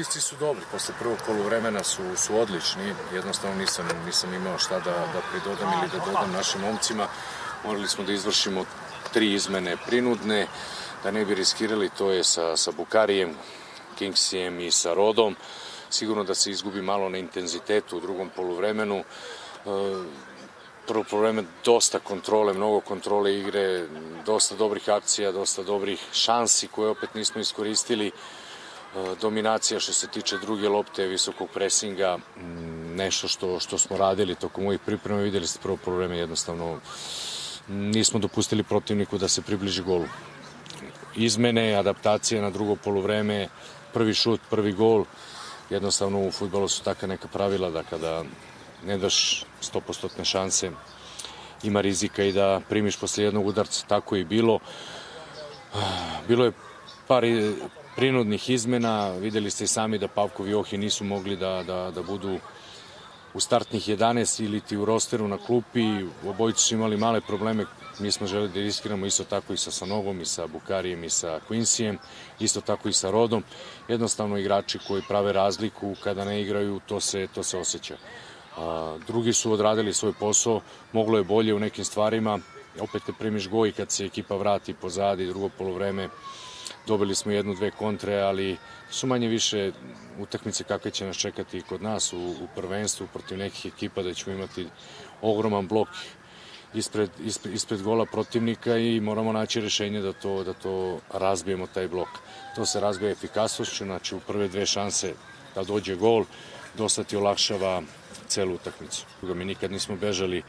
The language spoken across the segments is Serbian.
utisci su dobri, posle prvog polovremena su, su odlični, jednostavno nisam, nisam imao šta da, da pridodam ili da dodam našim momcima. Morali smo da izvršimo tri izmene prinudne, da ne bi riskirali, to je sa, sa Bukarijem, Kingsijem i sa Rodom. Sigurno da se izgubi malo na intenzitetu u drugom poluvremenu. E, prvo poluvreme dosta kontrole, mnogo kontrole igre, dosta dobrih akcija, dosta dobrih šansi koje opet nismo iskoristili. Dominacija što se tiče druge lopte, visokog presinga, nešto što, što smo radili tokom ovih priprema, videli ste prvo poluvreme jednostavno nismo dopustili protivniku da se približi golu. Izmene, adaptacije na drugo poluvreme, prvi šut, prvi gol, jednostavno u futbolu su taka neka pravila da kada ne daš 100% šanse ima rizika i da primiš posle jednog udarca, tako i bilo. Bilo je par prinudnih izmena, videli ste i sami da Pavkov i Ohi nisu mogli da, da, da budu u startnih 11 ili ti u rosteru na klupi, obojicu su imali male probleme, mi smo želi da riskiramo isto tako i sa Sanogom i sa Bukarijem i sa Quincyjem, isto tako i sa Rodom. Jednostavno igrači koji prave razliku kada ne igraju, to se, to se osjeća. A, drugi su odradili svoj posao, moglo je bolje u nekim stvarima, opet te primiš goj kad se ekipa vrati pozadi, drugo polovreme, dobili smo jednu, dve kontre, ali su manje više utakmice kakve će nas čekati kod nas u, u prvenstvu protiv nekih ekipa da ćemo imati ogroman blok ispred, ispred, ispred gola protivnika i moramo naći rešenje da to, da to razbijemo taj blok. To se razbija efikasnošću, znači u prve dve šanse da dođe gol, dosta ti olakšava celu utakmicu. Mi nikad nismo bežali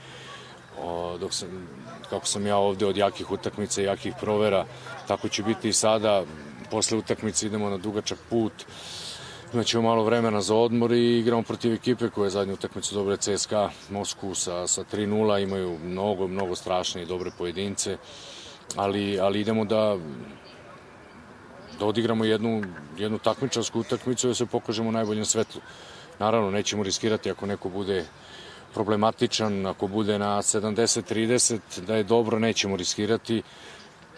dok sam, kako sam ja ovde od jakih utakmica i jakih provera, tako će biti i sada. Posle utakmice idemo na dugačak put, imaćemo malo vremena za odmor i igramo protiv ekipe koje je zadnju utakmicu dobre CSKA Mosku sa, sa 3-0, imaju mnogo, mnogo strašne i dobre pojedince, ali, ali idemo da da odigramo jednu, jednu takmičarsku utakmicu i da se pokažemo u najboljem svetlu. Naravno, nećemo riskirati ako neko bude problematičan, ako bude na 70-30, da je dobro, nećemo riskirati.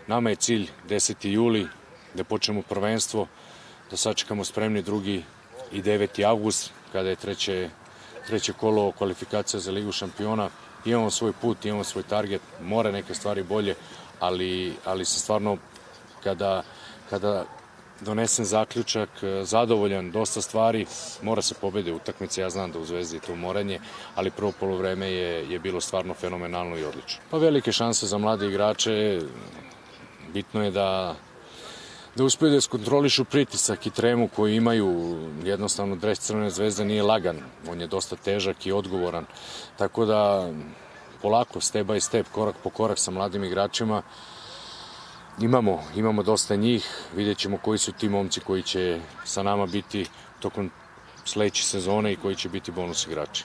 Nama je cilj 10. juli da počnemo prvenstvo, da sačekamo spremni drugi i 9. avgust, kada je treće, treće kolo kvalifikacija za Ligu šampiona. Imamo svoj put, imamo svoj target, mora neke stvari bolje, ali, ali se stvarno kada, kada donesen zaključak, zadovoljan, dosta stvari, mora se pobede utakmice, ja znam da u Zvezdi to moranje, ali prvo polovreme je, je bilo stvarno fenomenalno i odlično. Pa velike šanse za mlade igrače, bitno je da da uspeju da skontrolišu pritisak i tremu koju imaju. Jednostavno, dres Crvene zvezde nije lagan. On je dosta težak i odgovoran. Tako da, polako, step by step, korak po korak sa mladim igračima, imamo, imamo dosta njih, vidjet ćemo koji su ti momci koji će sa nama biti tokom sledeće sezone i koji će biti bonus igrači.